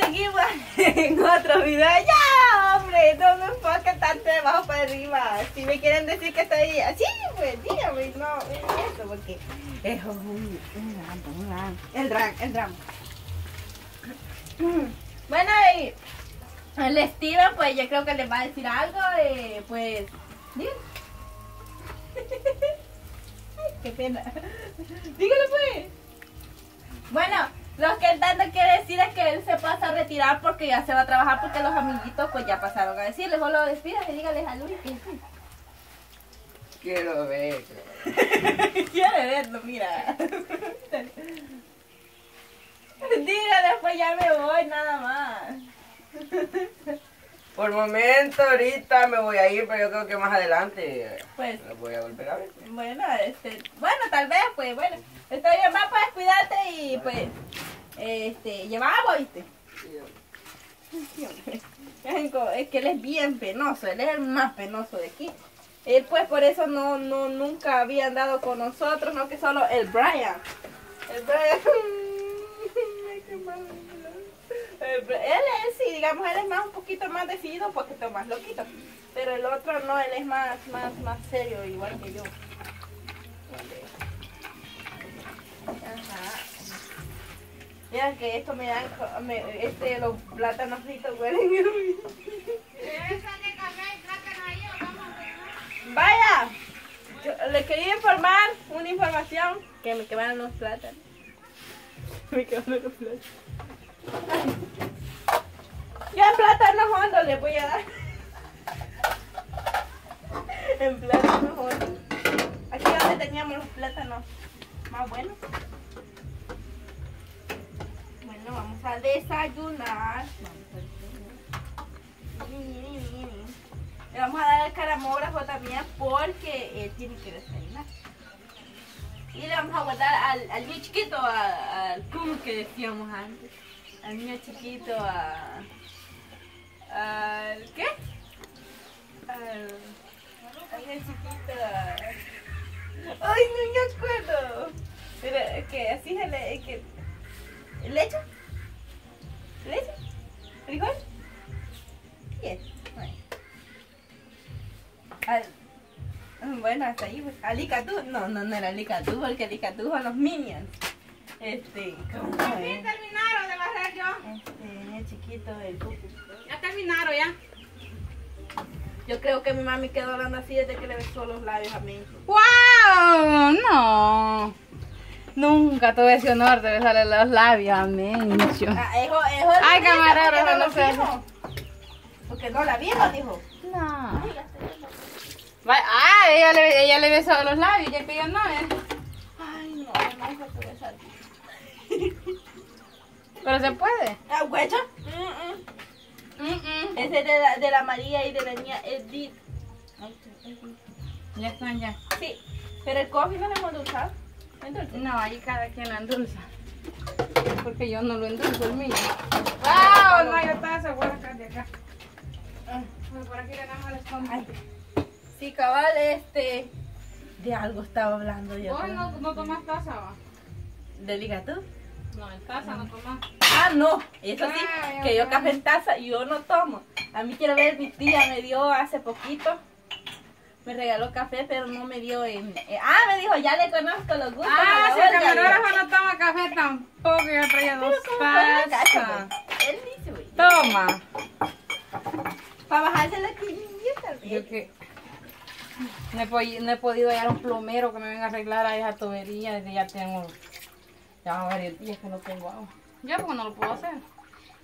seguimos en otro video. ¡Ya, hombre! No me enfoquen tanto de abajo para arriba. Si me quieren decir que estoy así, pues dígame. No, eso, porque es un, un drama, un drama. El drama, el drama. Bueno, y el Steven, pues yo creo que les va a decir algo. eh, pues. Ay, qué pena. Dígalo, pues. Bueno, lo que el tanto quiere decir es que él se pasa a retirar porque ya se va a trabajar porque los amiguitos pues ya pasaron a decirle. Solo despídase, dígale a Luis que. Quiero ver. Quiere verlo, mira. Dígale, pues ya me voy, nada más. Por momento, ahorita me voy a ir, pero yo creo que más adelante Pues, voy a volver a ver. bueno, este, bueno, tal vez, pues, bueno. Está bien, va, pues, cuídate y, pues, este, llevamos, ¿viste? Es que él es bien penoso, él es el más penoso de aquí. Él pues por eso no, no, nunca había andado con nosotros, no que solo el Brian. El Brian. Ay, qué malo. El Bri- Él es, sí, digamos, él es más un poquito más decidido, un poquito más loquito. Pero el otro no, él es más, más, más serio, igual que yo. Ajá. Mira que esto me dan, este, los plátanos fritos huelen. Vaya, yo le quería informar una información que me quemaron los plátanos. Me quemaron los plátanos. Ya en plátanos hondos le voy a dar. En plátanos hondos. Aquí donde teníamos los plátanos más buenos. Bueno, vamos a desayunar. Le vamos a dar el caramógrafo también porque él tiene que desayunar. Y le vamos a guardar al, al niño chiquito, a- al como que decíamos antes. Al niño chiquito, a. ¿Al qué? Al. Al niño chiquito, a. ¡Ay, no me acuerdo! Pero es que así se le. Es que, ¿Leche? ¿Leche? ¿Frijol? Bien. Bueno. Al, bueno, hasta ahí. pues. Alicatú. No, no, no era Alicatú, porque Alicatú son los Minions. Este, ¿cómo es? terminaron de barrer yo. Este, el chiquito, el cucu. Ya terminaron ya. Yo creo que mi mami quedó hablando así desde que le besó los labios a mí. ¡Wow! No. Nunca tuve ese honor de besarle los labios a Mencho. Ah, eso, eso es Ay, camarero, no lo sé. Porque no la vimos, dijo. No. Ay, Ah, ella le, ella le besó los labios, ya que yo no, ¿eh? Ay, no, no se puede besar. Pero se puede. ¿Ah, huecho? Mm, mm. Mm, Ese es de la, de la María y de la niña Edith. Ya están ya. Sí, pero el coffee no lo hemos endulzado. No, ahí cada quien lo endulza. Porque yo no lo endulzo el mío. ¡Wow! No, yo estaba segura acá de acá. Ah, Bueno, por aquí le damos ay. Sí, cabal, este. De algo estaba hablando yo. Vos no, no tomas taza, va. ¿De ligatú? No, en taza no tomas. Ah, no, eso sí, Ay, que yo café en taza y yo no tomo. A mí quiero ver, mi tía me dio hace poquito, me regaló café, pero no me dio en... eh, ah, me dijo, ya le conozco los gustos. Ah, si el Olga", camarógrafo no toma café tampoco, yo traía dos ¿cómo fue la cacha, tazas. pues? Él dice, güey. Toma. Para bajarse la Yo que no he, podi- no he podido hallar un plomero que me venga a arreglar a esa tubería desde ya tengo ya varios días que no tengo agua. Yo porque no lo puedo hacer.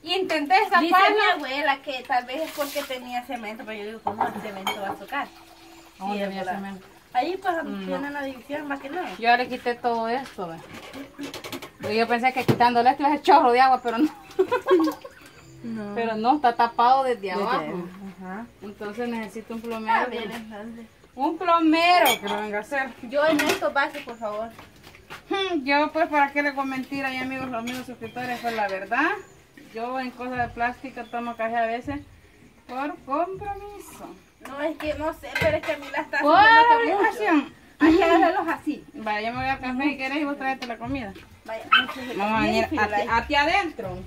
Intenté Dice mi abuela que tal vez es porque tenía cemento, pero yo digo, ¿cómo el cemento va a tocar? ¿Dónde Sí, verdad. cemento? Ahí pues No. tienen la división más que nada. Yo ya le quité todo esto. ve. Yo pensé que quitándole esto es el chorro de agua, pero no. No. Pero no, está tapado desde abajo. Ajá. Entonces necesito un plomero. bien, que-. Un plomero que lo venga a hacer. Yo en estos vasos, por favor. Hmm, Yo pues para qué le voy a mentir ahí amigos, los amigos suscriptores, pues la verdad, yo en cosas de plástico tomo café a veces por compromiso. No, es que no sé, pero es que a mí las tazas Por me obligación. Hay que agarrarlos así. Vaya, yo me voy al café y querés y vos traete la comida. Vaya, Vamos a venir a, a ti adentro.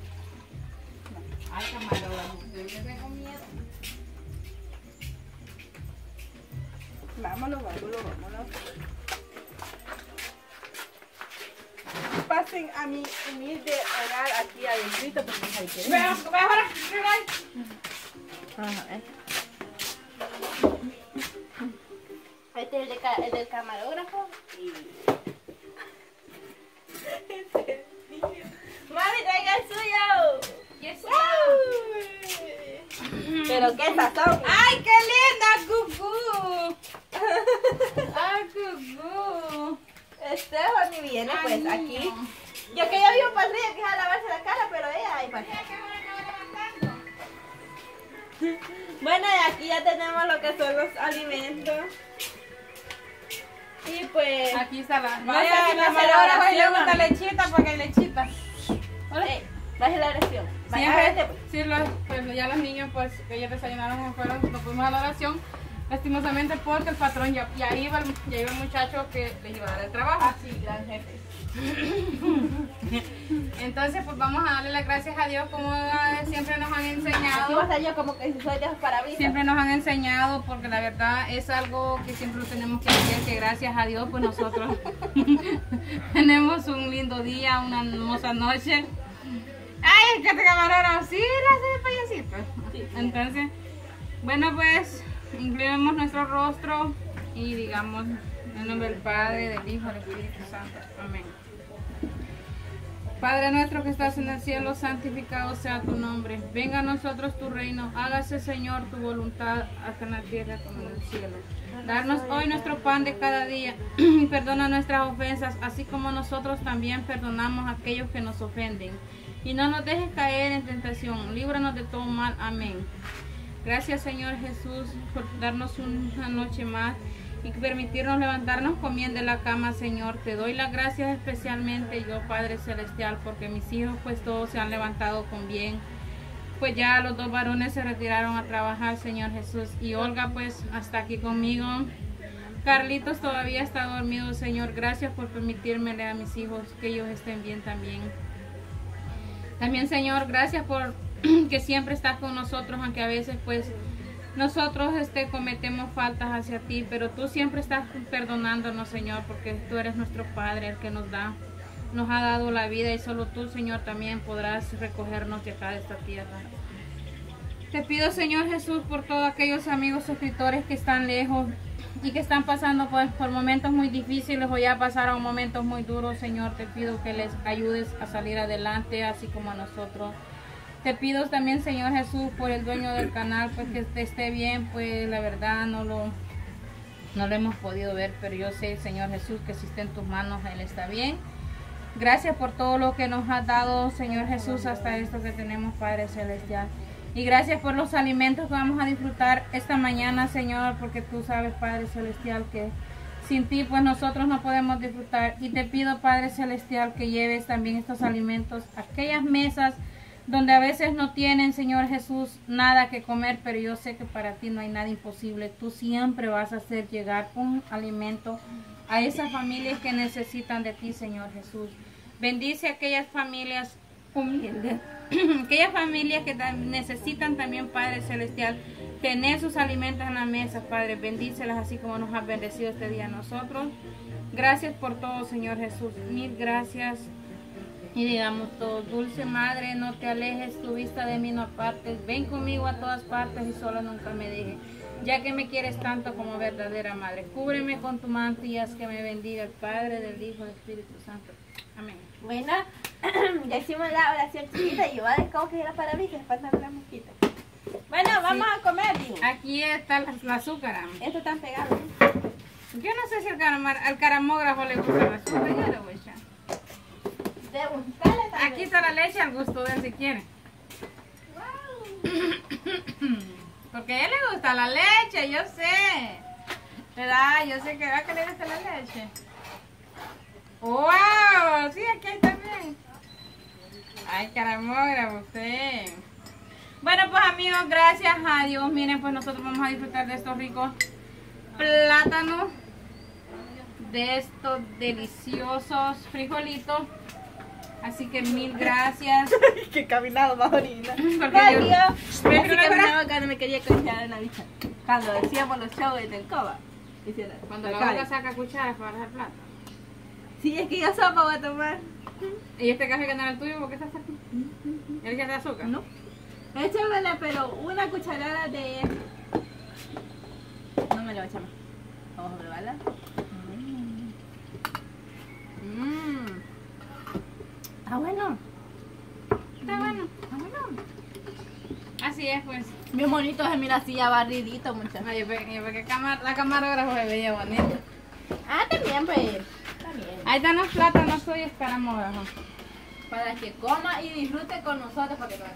Ay, camarógrafo, yo tengo miedo. Vámonos, vámonos, vámonos. Pasen a mi humilde hogar aquí adentro porque hay que Ve, ve ahora, ve, ve. Ajá, eh. Este es el, de ca- el del camarógrafo y... ¡Mami, traiga el suyo! Pero qué sazón. ¡Ay, qué linda, Cucú! ¡Ay, Cucú! Viene pues Ay, aquí. niño. Yo que ya vivo para arriba que a lavarse la cara, pero ella ahí para Bueno, y aquí ya tenemos lo que son los alimentos. Y pues... Aquí está la. No Vaya, sé si la me hace la camarógrafa y le oración, gusta mami. lechita porque hay lechita. Hola. Baje la oración. Siempre, hágate, pues. sí, los, pues ya los niños, pues, que ellos desayunaron fueron, nos fuimos a la oración, lastimosamente porque el patrón ya, ya iba, ya iba el muchacho que les iba a dar el trabajo. Ah, sí, gran jefe. Entonces, pues vamos a darle las gracias a Dios como eh, siempre nos han enseñado. yo como que los parabrisas. Siempre nos han enseñado porque la verdad es algo que siempre tenemos que hacer, que gracias a Dios pues nosotros tenemos un lindo día, una hermosa noche. Ay, que te camarones, sí, de payasito. Sí. Entonces, bueno pues, inclinemos nuestro rostro y digamos en nombre del Padre, del Hijo, del Espíritu Santo. Amén. Padre nuestro que estás en el cielo, santificado sea tu nombre. Venga a nosotros tu reino. Hágase, Señor, tu voluntad, acá en la tierra como en el cielo. Darnos hoy nuestro pan de cada día y perdona nuestras ofensas, así como nosotros también perdonamos a aquellos que nos ofenden. Y no nos dejes caer en tentación. Líbranos de todo mal. Amén. Gracias Señor Jesús por darnos una noche más y permitirnos levantarnos con bien de la cama, Señor. Te doy las gracias especialmente yo, Padre Celestial, porque mis hijos pues todos se han levantado con bien. Pues ya los dos varones se retiraron a trabajar, Señor Jesús. Y Olga pues hasta aquí conmigo. Carlitos todavía está dormido, Señor. Gracias por permitírmele a mis hijos que ellos estén bien también. También, Señor, gracias por que siempre estás con nosotros, aunque a veces pues nosotros este, cometemos faltas hacia ti, pero tú siempre estás perdonándonos, Señor, porque tú eres nuestro Padre, el que nos da, nos ha dado la vida y solo tú, Señor, también podrás recogernos de acá de esta tierra. Te pido, Señor Jesús, por todos aquellos amigos escritores que están lejos y que están pasando pues, por momentos muy difíciles o ya pasaron momentos muy duros, Señor, te pido que les ayudes a salir adelante, así como a nosotros. Te pido también, Señor Jesús, por el dueño del canal, pues que esté bien, pues la verdad no lo, no lo hemos podido ver, pero yo sé, Señor Jesús, que si está en tus manos, Él está bien. Gracias por todo lo que nos has dado, Señor Jesús, hasta esto que tenemos, Padre Celestial. Y gracias por los alimentos que vamos a disfrutar esta mañana, Señor, porque tú sabes, Padre Celestial, que sin ti, pues nosotros no podemos disfrutar. Y te pido, Padre Celestial, que lleves también estos alimentos a aquellas mesas donde a veces no tienen, Señor Jesús, nada que comer, pero yo sé que para ti no hay nada imposible. Tú siempre vas a hacer llegar un alimento a esas familias que necesitan de ti, Señor Jesús. Bendice a aquellas familias humildes, aquellas familias que necesitan también, Padre Celestial, tener sus alimentos en la mesa, Padre. Bendícelas así como nos has bendecido este día a nosotros. Gracias por todo, Señor Jesús. Mil gracias. Y digamos todo, dulce madre, no te alejes tu vista de mí, no apartes. Ven conmigo a todas partes y solo nunca me dejes. Ya que me quieres tanto como verdadera madre. Cúbreme con tu manto y haz que me bendiga el Padre, del Hijo, del Espíritu Santo. Amén. Bueno, ya hicimos la oración chiquita y yo voy a para mí, que faltan las mosquitas. Bueno, vamos a comer, Digo. Aquí está la, la azúcar. am. Estos están pegados. Yo no sé si al, caramar- al caramógrafo le gusta la azúcar. Yo le voy a echar. De buscarle también. Aquí está la leche al gusto de él si quiere. Porque a él le gusta la leche, yo sé. ¿Verdad? Yo sé que va a querer esta la leche. ¡Wow! Sí, aquí hay también. Ay, caramógrafo, usted. Bueno, pues amigos, gracias a Dios. Miren, pues nosotros vamos a disfrutar de estos ricos plátanos. De estos deliciosos frijolitos. Así que mil gracias. que caminado más orina. Porque yo- es caminaba cuando me quería conchar en la bicha. Cuando decíamos los shows en el coba. Cuando la boca saca cucharas para hacer plata. Sí, es que yo sopa voy a tomar. ¿Y este café que no era el tuyo? ¿Por qué estás aquí? ¿El que es de azúcar? No. Échamela, pero una cucharada de... No me lo voy a echar más. Vamos a probarla. Está bueno. Está bueno. Está bueno. Así es, pues. Bien bonito se mira así ya barridito, muchachos. Ay, que cama- la camarógrafa se veía bonito. Ah, también, pues. También. Ahí están los plátanos suyos caramógrafos. Para que coma y disfrute con nosotros, porque no es.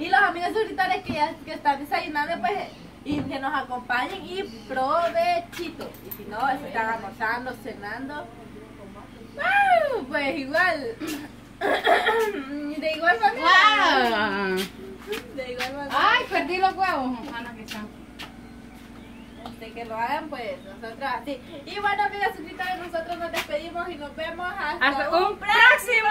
Y los amigos suscriptores que ya que están desayunando, pues, y que nos acompañen y provechito. Y si no, están almorzando, cenando, ¡wow! pues igual. De igual manera. De igual manera. ¡Ay, perdí los huevos! Ah, no, aquí están. Este, que lo hagan, pues nosotros así. Y bueno, amigos suscriptores, nosotros nos despedimos y nos vemos hasta, ¡Hasta un próximo!